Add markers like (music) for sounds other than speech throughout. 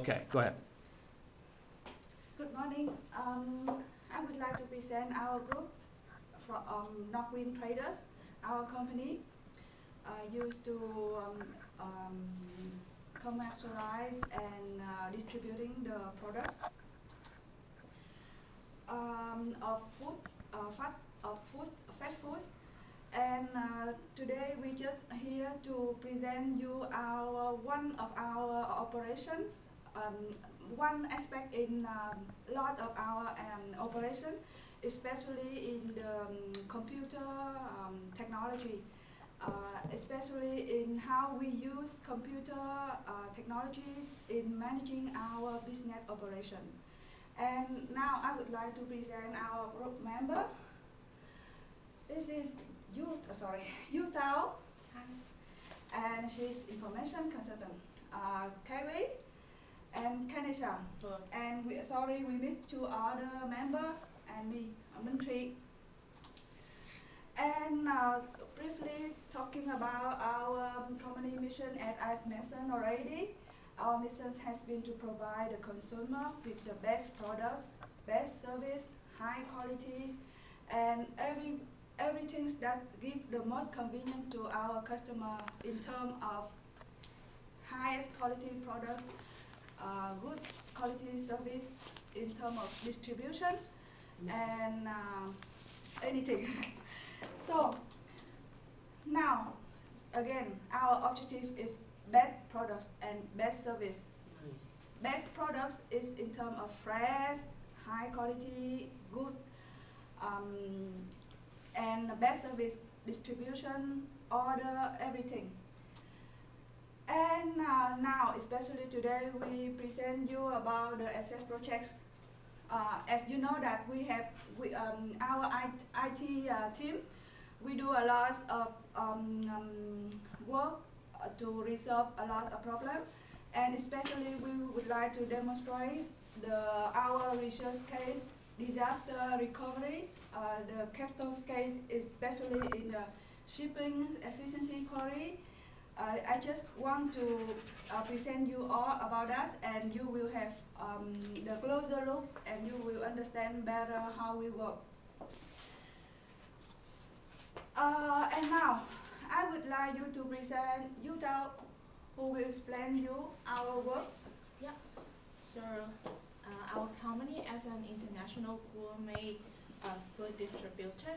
Okay, go ahead. Good morning. Um, I would like to present our group from um, Traders. Our company uh, used to um, um, commercialize and uh, distributing the products um, of food, uh, fat, of food, fat foods. And uh, today we just here to present you our one of our operations um, one aspect in a um, lot of our um, operation, especially in the um, computer um, technology, uh, especially in how we use computer uh, technologies in managing our business operation. And now I would like to present our group member. This is Yu, uh, sorry, Yu Tao, and she's information consultant. Uh, Kai Wei, and Kanisha. And we sorry we meet two other member and me, Minh And uh, briefly talking about our um, company mission, as I've mentioned already, our mission has been to provide the consumer with the best products, best service, high quality, and every everything that give the most convenient to our customer in terms of highest quality product uh, good quality service in terms of distribution yes. and uh, anything. (laughs) so now, again, our objective is best products and best service. Nice. Best products is in terms of fresh, high quality, good, um, and best service distribution, order, everything. And uh, now, especially today, we present you about the access projects. Uh, as you know that we have we, um, our IT uh, team, we do a lot of um, um, work uh, to resolve a lot of problems. And especially we would like to demonstrate the our research case, disaster recoveries, uh, the capital case, especially in the shipping efficiency query, I just want to uh, present you all about us and you will have um, the closer look and you will understand better how we work. Uh, and now, I would like you to present Yuta who will explain you our work. Yeah, so uh, our company as an international gourmet uh, food distributor,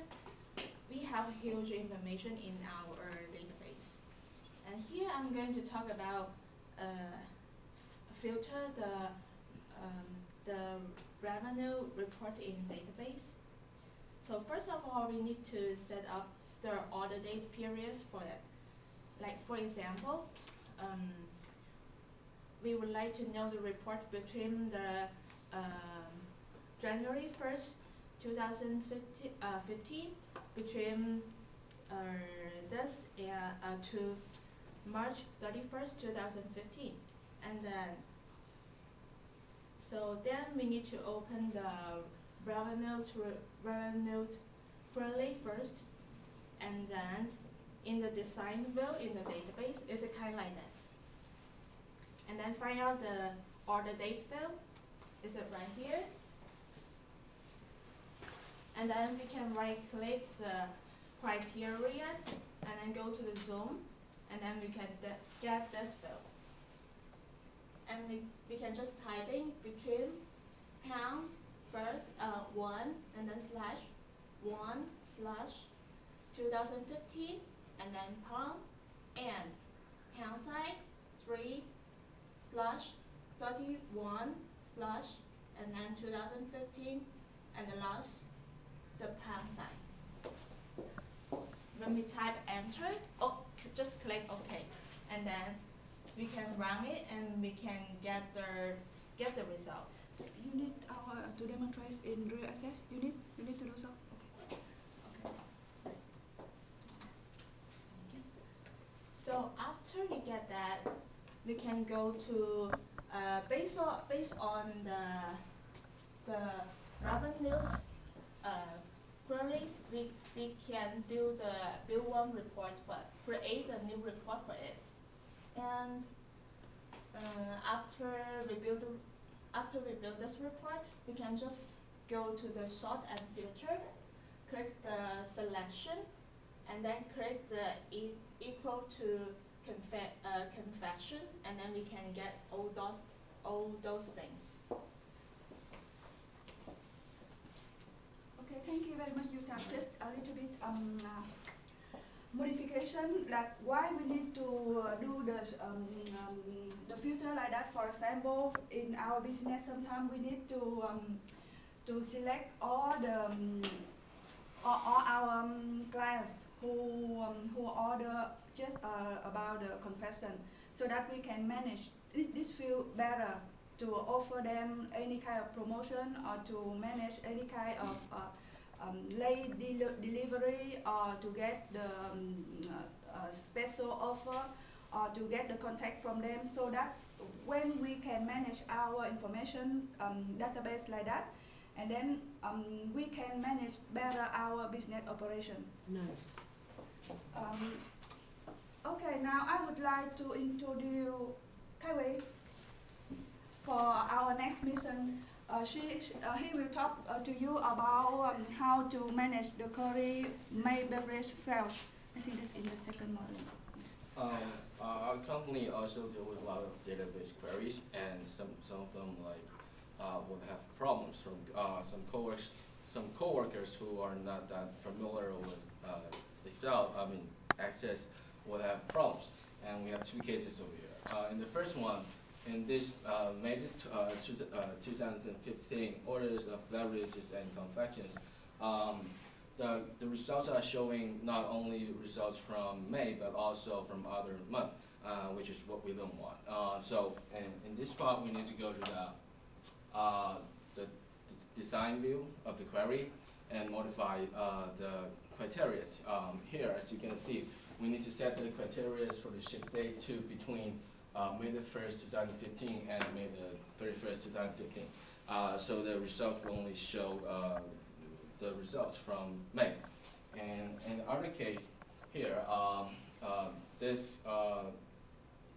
we have huge information in our and here I'm going to talk about uh, filter the um, the revenue reporting database. So first of all, we need to set up the order date periods for it. Like for example, um, we would like to know the report between the um, January 1st, 2015, uh, 15, between uh, this uh, uh, to March 31st, 2015. And then, so then we need to open the revenue revenue query first. And then in the design view in the database, it's kind of like this. And then find out the order date field. Is it right here? And then we can right click the criteria and then go to the zoom and then we can get this field. And we, we can just type in between pound first, uh, 1, and then slash 1 slash 2015, and then pound, and pound sign 3 slash 31 slash, and then 2015, and the last, the pound sign. When we type enter, oh, just click OK, and then we can run it and we can get the get the result. So you need our to demonstrate in real access. You need you need to do so. Okay. Okay. So after we get that, we can go to uh, based on based on the the revenues uh, queries, we we can build a build one report for create a new report for it. And Uh, after we build, after we build this report, we can just go to the sort and filter, click the selection, and then click the e- equal to confe- uh, confection, and then we can get all those, all those things. Okay, thank you very much, Yuta. Just a little bit um, uh, modification, like why we need to uh, do the um, um, the filter like that. For example, in our business, sometimes we need to um, to select all the um, all, all our um, clients who who order just uh, about the confection, so that we can manage. This, this feel better to offer them any kind of promotion or to manage any kind of uh, um, late del- delivery or to get the um, uh, uh, special offer or to get the contact from them so that when we can manage our information um, database like that and then um, we can manage better our business operation. Nice. Um, okay, now I would like to introduce Kai Wei for our next mission. Uh, she, sh- uh, he will talk uh, to you about um, how to manage the query made beverage sales. I think that's in the second module. Um, uh, our company also deal with a lot of database queries, and some, some of them like uh, will have problems from uh, some coworkers, some coworkers who are not that familiar with Excel. I mean, Access will have problems, and we have two cases over here. In the first one, in this uh, May uh, two, uh, 2015 orders of beverages and confections, um, the, the results are showing not only results from May, but also from other month, uh, which is what we don't want. Uh, so, in, in this part, we need to go to the, uh, the, design view of the query and modify, uh, the criteria. Um, here, as you can see, we need to set the criteria for the ship date to between, uh, May the first, two thousand fifteen, and May the thirty-first, two thousand fifteen. Uh, so the results will only show, uh, the results from May. And in other case here, um, uh, this, uh,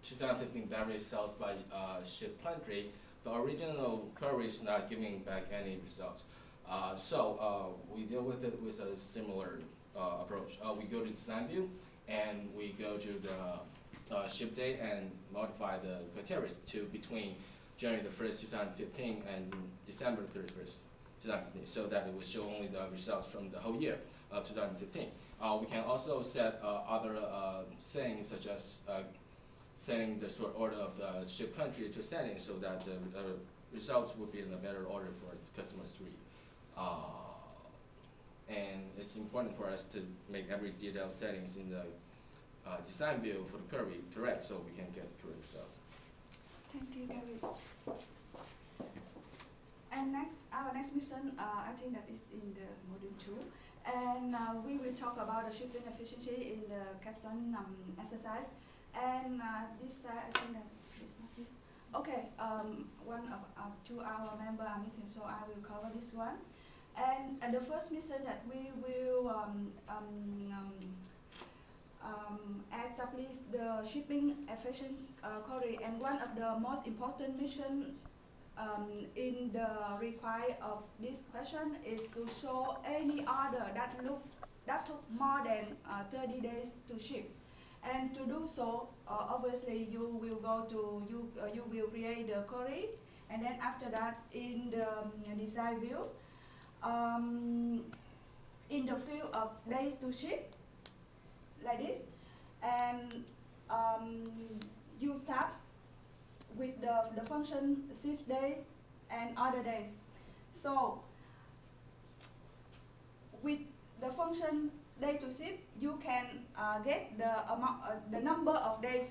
2015 beverage sales by, uh, Ship Country, the original query is not giving back any results. Uh, so, uh, we deal with it with a similar, uh, approach. We go to design view, and we go to the, uh, ship date and modify the criteria to between January the first, two thousand fifteen, and December thirty-first, 2015, so that it will show only the results from the whole year of 2015. Uh, we can also set uh, other uh, settings such as uh, setting the sort order of the ship country to setting so that the uh, results will be in a better order for customers to read. It's important for us to make every detail settings in the uh, design view for the query correct so we can get the correct results. Thank you, Gary. And next, our next mission, uh, I think that is in the module two. And uh, we will talk about the shipping efficiency in the captain um, exercise. And uh, this, uh, I think that's this must. Okay, um, one of uh, two our member are missing, so I will cover this one. And uh, the first mission that we will um, um, um, um, establish the shipping efficient uh, and one of the most important mission um, in the require of this question is to show any order that look that took more than uh, 30 days to ship. And to do so uh, obviously you will go to you uh, you will create the query and then after that in the um, design view um, in the field of days to ship like this and um, you tap with the, the function shift day and other days. So with the function day to ship, you can uh, get the amount, uh, the number of days.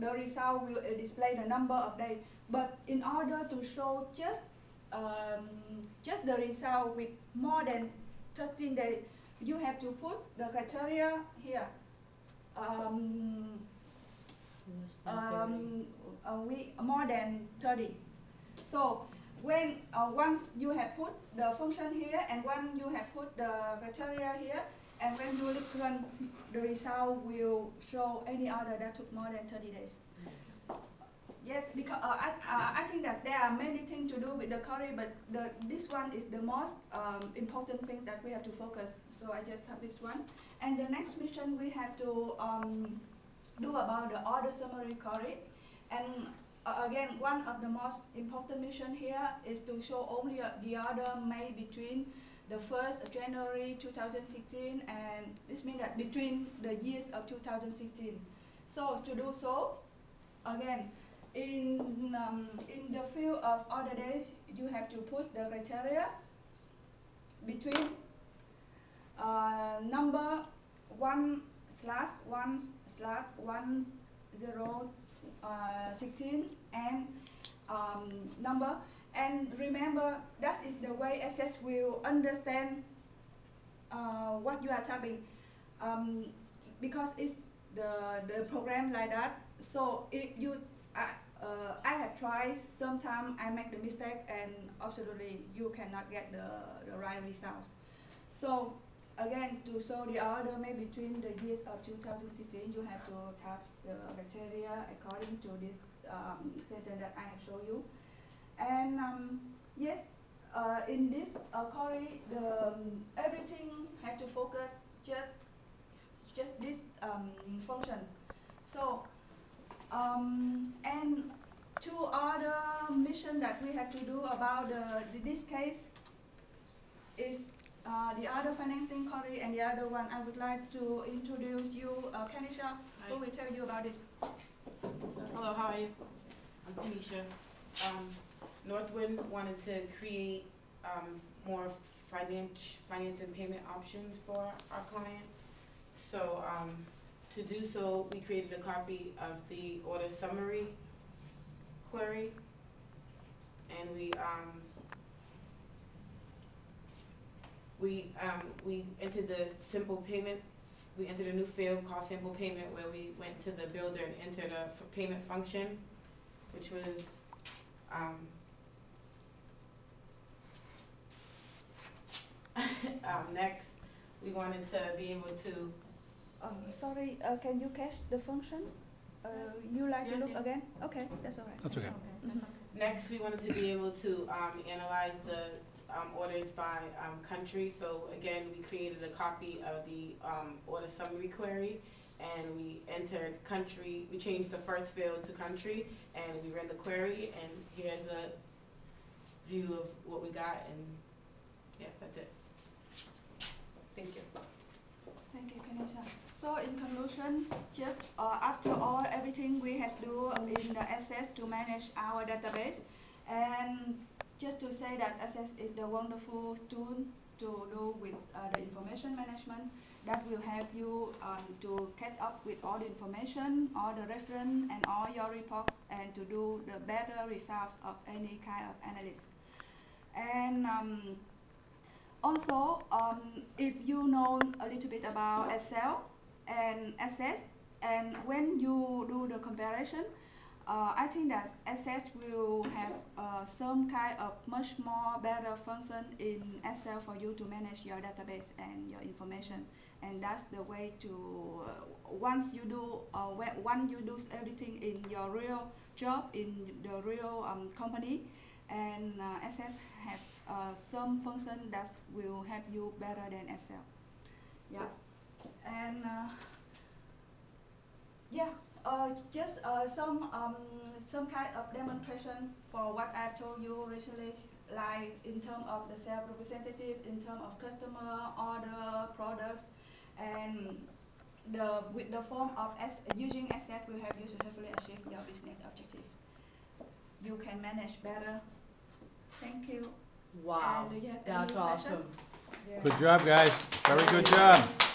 The result will uh, display the number of days. But in order to show just um, just the result with more than 13 days, you have to put the criteria here. Um, Less than thirty. um, a week more than 30. So when uh, once you have put the function here and when you have put the criteria here and when you run the result will show any order that took more than 30 days. Nice. Yes, because uh, I, uh, I think that there are many things to do with the query, but the, this one is the most um, important thing that we have to focus. So I just have this one. And the next mission we have to um, do about the order summary query. And uh, again, one of the most important mission here is to show only the order made between the 1st of January 2016 and this means that between the years of 2016. So to do so, again, in, um, in the field of order days, you have to put the criteria between uh, number 1 slash 1 slash 1 0 uh, 16 and um, number. And remember that is the way Access will understand uh, what you are typing. Um, because it's the the program like that. So if you I, uh, I have tried sometimes I make the mistake and absolutely you cannot get the, the right results. So again to show the order maybe between the years of 2016 you have to type the criteria according to this um, sentence that I have shown you. And um, yes uh, in this uh, the um, everything have to focus just just this um, function. So um, and two other mission that we have to do about the, this case is uh, the other financing query and the other one I would like to introduce you uh, Kanisha who will tell you about this Hello, how are you? I'm Kanisha. Um, Northwind wanted to create um, more finance, finance and payment options for our clients. So um, to do so, we created a copy of the order summary query. And we, um, we, um, we entered the simple payment, we entered a new field called simple payment where we went to the builder and entered a payment function, which was, um, (laughs) um, next, we wanted to be able to, uh, sorry uh, can you catch the function uh, you like Yeah, to look yeah. again okay that's all right That's okay. Mhm. next, we wanted to be able to, um, analyze the, um, orders by, um, country. So again, we created a copy of the, um, order summary query and we entered country, we changed the first field to country and we ran the query and here's a view of what we got and, yeah, that's it. Thank you. Thank you, Kanisha. So in conclusion, just uh, after all, everything we have to do in the access to manage our database, and just to say that Access is the wonderful tool to do with uh, the information management that will help you um, to catch up with all the information, all the reference, and all your reports, and to do the better results of any kind of analysis. And um, also, um, if you know a little bit about Excel and Access, and when you do the comparison, uh, I think that Access will have uh, some kind of much more better function in Excel for you to manage your database and your information. And that's the way to uh, once you do uh, when, you do everything in your real job in the real um, company, and uh, has uh, some function that will help you better than Excel. Yeah, and uh, yeah, uh, just uh, some um, some kind of demonstration for what I told you recently, like in terms of the sales representative, in terms of customer order products, and the with the form of as using asset will help you successfully achieve your business objective. You can manage better. Thank you. Wow, And do you have that's any question? awesome. Good job, guys. Very good job.